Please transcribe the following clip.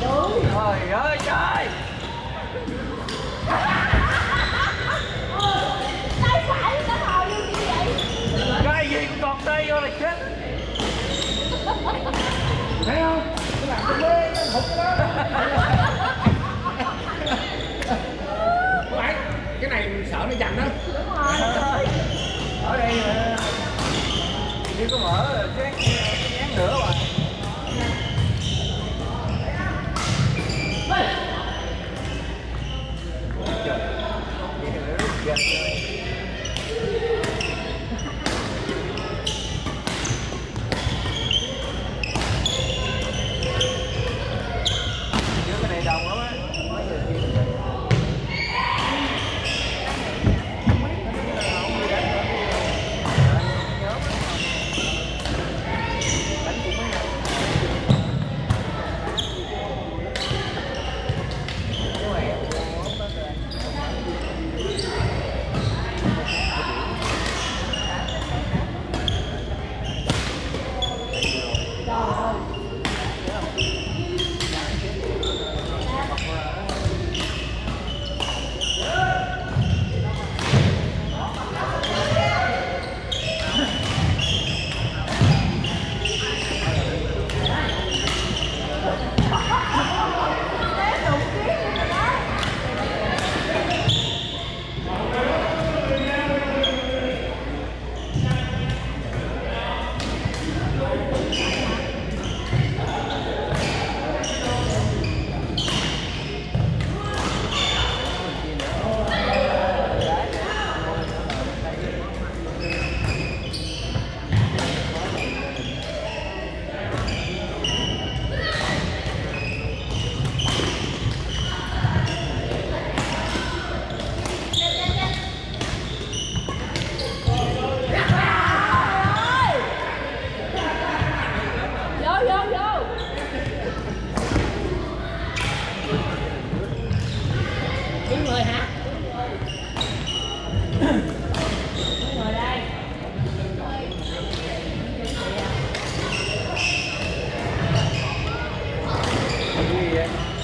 Trời ơi trời tay phải nó hò như vậy Cái gì cũng còn tay vô là chết Thấy không? Cái làm cái mê, nó hụt đó thì nó 语言。